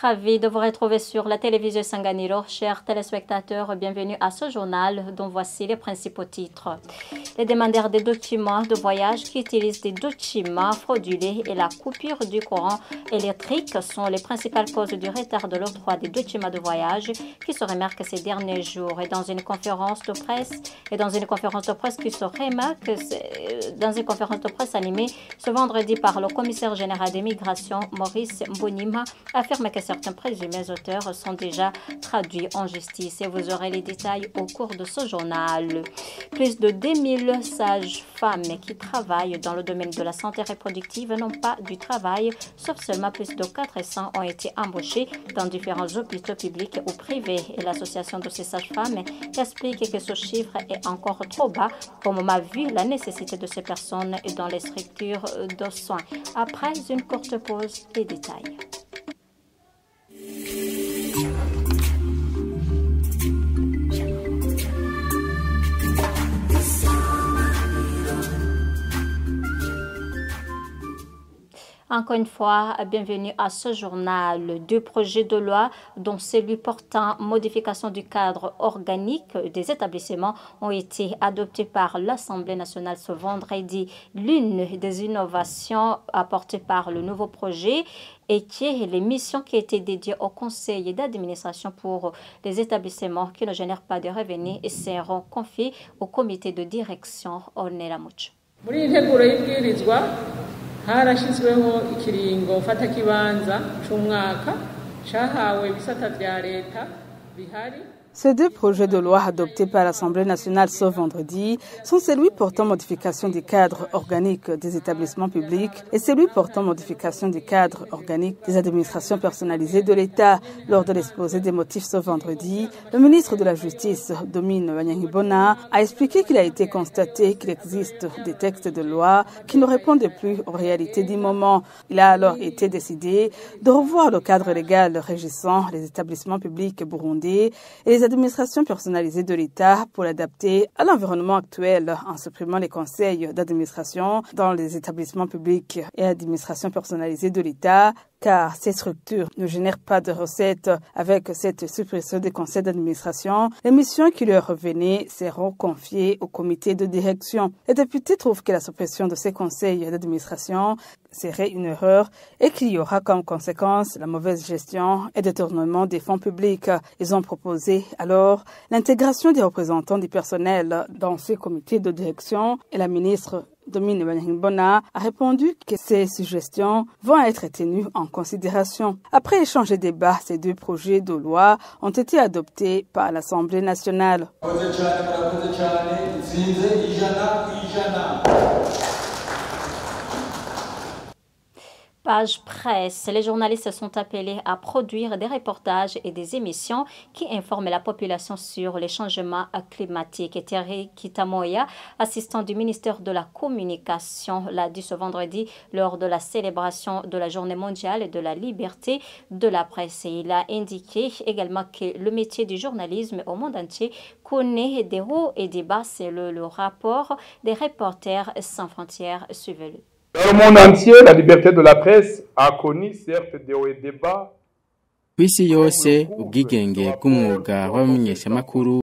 Ravi de vous retrouver sur la télévision Sanganiro. Chers téléspectateurs, bienvenue à ce journal dont voici les principaux titres. Les demandeurs des documents de voyage qui utilisent des documents fraudulés et la coupure du courant électrique sont les principales causes du retard de l'octroi des documents de voyage qui se remarque ces derniers jours. Et dans une conférence de presse, et dans une conférence de presse qui se remarque, dans une conférence de presse animée ce vendredi par le commissaire général des migrations, Maurice Mbonima, affirme que certains présumés auteurs sont déjà traduits en justice et vous aurez les détails au cours de ce journal. Plus de 2000 sages-femmes qui travaillent dans le domaine de la santé reproductive n'ont pas du travail, sauf seulement plus de 400 ont été embauchés dans différents hôpitaux publics ou privés. Et l'association de ces sages-femmes explique que ce chiffre est encore trop bas, comme on a vu la nécessité de ces personnes dans les structures de soins. Après une courte pause, les détails. Encore une fois, bienvenue à ce journal. Deux projets de loi, dont celui portant modification du cadre organique des établissements, ont été adoptés par l'Assemblée nationale ce vendredi. L'une des innovations apportées par le nouveau projet était les missions qui étaient dédiées au conseil d'administration pour les établissements qui ne génèrent pas de revenus et seront confiées au comité de direction Ornella-Mucho. Harashyizweho ikiringo mfatakibanza cy'umwaka cyahawe ibisata bya leta bihari. Ces deux projets de loi adoptés par l'Assemblée nationale ce vendredi sont celui portant modification du cadre organique des établissements publics et celui portant modification du cadre organique des administrations personnalisées de l'État. Lors de l'exposé des motifs ce vendredi, le ministre de la Justice, Domine Wanyangibona, a expliqué qu'il a été constaté qu'il existe des textes de loi qui ne répondent plus aux réalités du moment. Il a alors été décidé de revoir le cadre légal régissant les établissements publics burundais et les administrations personnalisées de l'État pour l'adapter à l'environnement actuel en supprimant les conseils d'administration dans les établissements publics et administrations personnalisées de l'État car ces structures ne génèrent pas de recettes. Avec cette suppression des conseils d'administration, les missions qui leur revenaient seront confiées au comité de direction. Les députés trouvent que la suppression de ces conseils d'administration serait une erreur et qu'il y aura comme conséquence la mauvaise gestion et détournement des fonds publics. Ils ont proposé alors l'intégration des représentants du personnel dans ces comités de direction et la ministre Domine Bona a répondu que ces suggestions vont être tenues en considération. Après échange et débat, ces deux projets de loi ont été adoptés par l'Assemblée nationale. Page presse. Les journalistes sont appelés à produire des reportages et des émissions qui informent la population sur les changements climatiques. Thierry Kitamoya, assistant du ministère de la Communication, l'a dit ce vendredi lors de la célébration de la Journée mondiale de la liberté de la presse. Et il a indiqué également que le métier du journalisme au monde entier connaît des hauts et des bas. C'est le, le rapport des reporters sans frontières. Suivez-le. Dans le monde entier, la liberté de la presse a connu certes des bas. ku isi yose ubwigenge bw'umwuga w'abamenyeshamakuru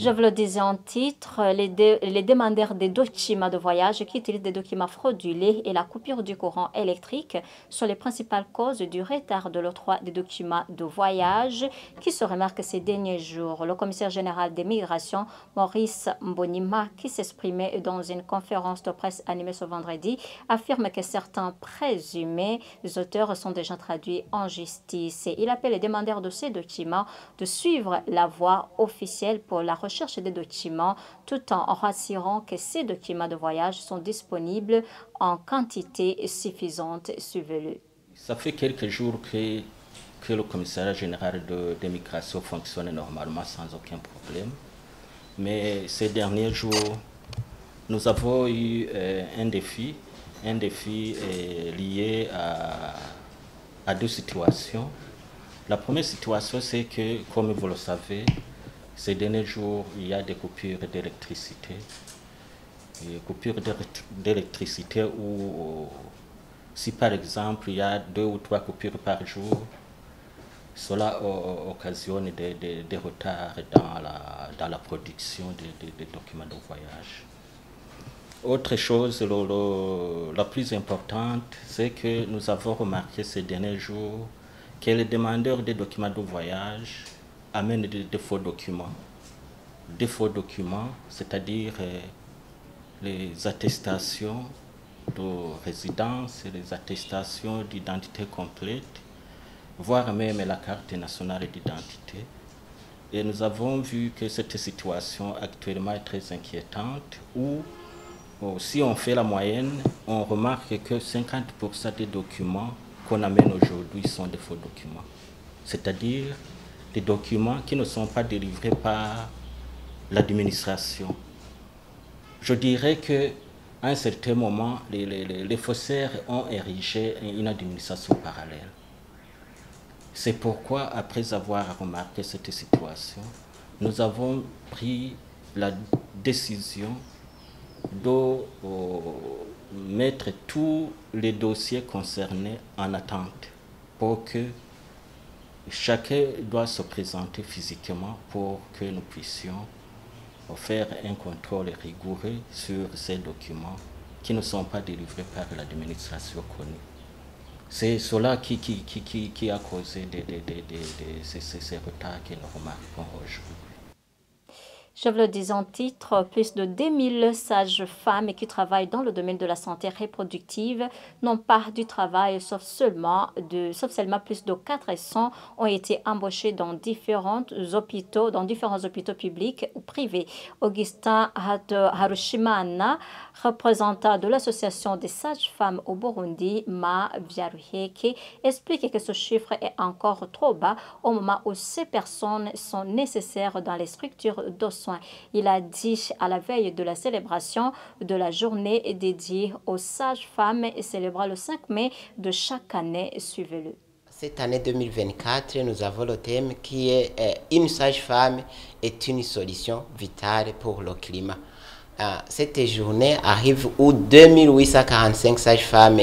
Je vous le disais en titre, les, demandeurs des documents de voyage qui utilisent des documents fraudulés et la coupure du courant électrique sont les principales causes du retard de l'octroi des documents de voyage qui se remarque ces derniers jours. Le commissaire général des migrations, Maurice Mbonima, qui s'exprimait dans une conférence de presse animée ce vendredi, affirme que certains présumés auteurs sont déjà traduits en justice. Et il appelle les demandeurs de ces documents de suivre la voie officielle pour la recherche des documents tout en rassurant que ces documents de voyage sont disponibles en quantité suffisante, suivez Ça fait quelques jours que, le commissariat général de, de fonctionne normalement sans aucun problème. Mais ces derniers jours, nous avons eu euh, un défi, un défi euh, lié à deux situations. La première situation, c'est que, comme vous le savez, ces derniers jours, il y a des coupures d'électricité. Coupures d'électricité où, si par exemple, il y a deux ou trois coupures par jour, cela occasionne des, des, retards dans la, dans la production des, documents de voyage. Autre chose, la plus importante, c'est que nous avons remarqué ces derniers jours que les demandeurs des documents de voyage amènent des, faux documents. Des faux documents, c'est-à-dire euh, les attestations de résidence les attestations d'identité complète, voire même la carte nationale d'identité. Et nous avons vu que cette situation actuellement est très inquiétante où, oh, si on fait la moyenne, on remarque que 50% des documents qu'on amène aujourd'hui sont des faux documents. C'est-à-dire des documents qui ne sont pas délivrés par l'administration. Je dirais que à un certain moment, les, faussaires ont érigé une administration parallèle. C'est pourquoi, après avoir remarqué cette situation, nous avons pris la décision de euh, mettre tous les dossiers concernés en attente pour que chacun doit se présenter physiquement pour que nous puissions faire un contrôle rigoureux sur ces documents qui ne sont pas délivrés par l'administration connue. C'est cela qui, a causé ces, ces retards que nous remarquons aujourd'hui. Je vous le dis en titre, plus de 2000 sages-femmes qui travaillent dans le domaine de la santé reproductive n'ont pas du travail, sauf seulement, de, sauf seulement plus de 400 ont été embauchés dans différents hôpitaux, dans différents hôpitaux publics ou privés. Augustin Harushimana, représentant de l'association des sages-femmes au Burundi, Ma Vyaruheke, explique que ce chiffre est encore trop bas au moment où ces personnes sont nécessaires dans les structures de Il a dit à la veille de la célébration de la journée dédiée aux sages-femmes et célébrera le 5 mai de chaque année. Suivez-le. Cette année 2024, nous avons le thème qui est euh, Une sage-femme est une solution vitale pour le climat. Euh, cette journée arrive où 2845 sages-femmes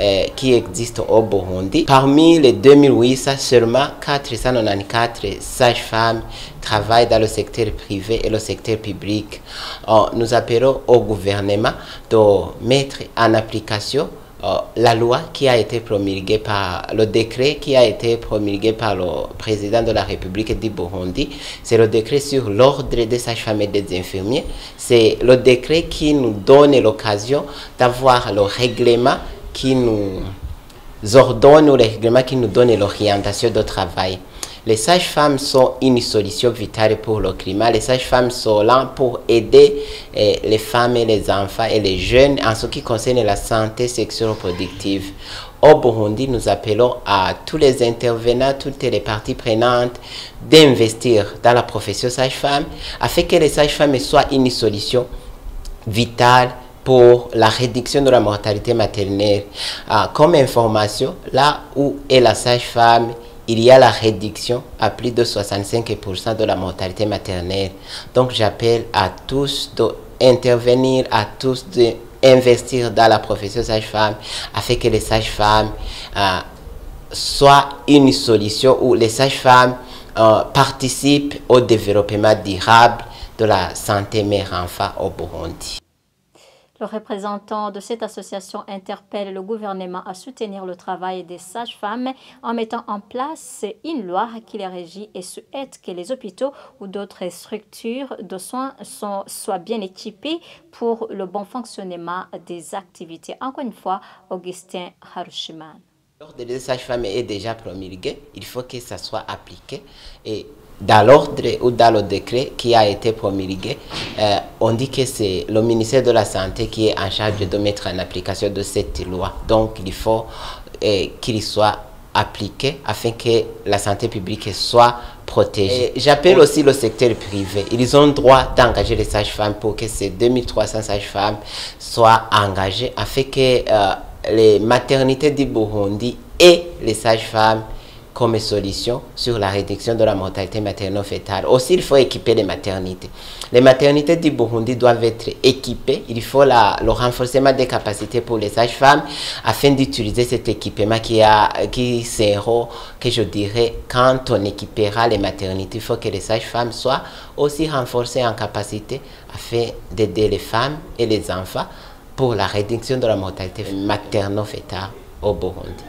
euh, qui existent au Burundi. Parmi les 2800, seulement 494 sages-femmes travaillent dans le secteur privé et le secteur public. Euh, nous appelons au gouvernement de mettre en application la loi qui a été promulguée par le décret qui a été promulgué par le président de la République du Burundi, c'est le décret sur l'ordre des sages-femmes et des infirmiers. C'est le décret qui nous donne l'occasion d'avoir le règlement qui nous ordonne le règlement qui nous donne l'orientation de travail. Les sages-femmes sont une solution vitale pour le climat. Les sages-femmes sont là pour aider eh, les femmes et les enfants et les jeunes en ce qui concerne la santé sexuelle reproductive. Au Burundi, nous appelons à tous les intervenants, toutes les parties prenantes d'investir dans la profession sage-femme afin que les sages-femmes soient une solution vitale pour la réduction de la mortalité maternelle. Ah, comme information, là où est la sage-femme, il y a la réduction à plus de 65% de la mortalité maternelle. Donc j'appelle à tous d'intervenir, à tous d'investir dans la profession sage-femme afin que les sages-femmes euh, soient une solution où les sages-femmes euh, participent au développement durable de la santé mère-enfant au Burundi. Le représentant de cette association interpelle le gouvernement à soutenir le travail des sages-femmes en mettant en place une loi qui les régit et souhaite que les hôpitaux ou d'autres structures de soins soient bien équipés pour le bon fonctionnement des activités. Encore une fois, Augustin Harushiman. L'ordre des sages-femmes est déjà promulgué, il faut que ça soit appliqué. Et dans l'ordre ou dans le décret qui a été promulgué, euh, on dit que c'est le ministère de la Santé qui est en charge de mettre en application de cette loi. Donc il faut euh, qu'il soit appliqué afin que la santé publique soit protégée. J'appelle aussi le secteur privé. Ils ont droit d'engager les sages-femmes pour que ces 2300 sages-femmes soient engagées afin que euh, les maternités du Burundi et les sages-femmes comme solution sur la réduction de la mortalité materno-fétale. Aussi, il faut équiper les maternités. Les maternités du Burundi doivent être équipées. Il faut la, le renforcement des capacités pour les sages-femmes afin d'utiliser cet équipement qui, a, qui que je dirais, quand on équipera les maternités, il faut que les sages-femmes soient aussi renforcées en capacité afin d'aider les femmes et les enfants pour la réduction de la mortalité materno-fétale au Burundi.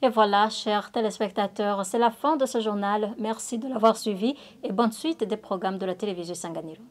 Et voilà, chers téléspectateurs, c'est la fin de ce journal. Merci de l'avoir suivi et bonne suite des programmes de la télévision Sanganiro.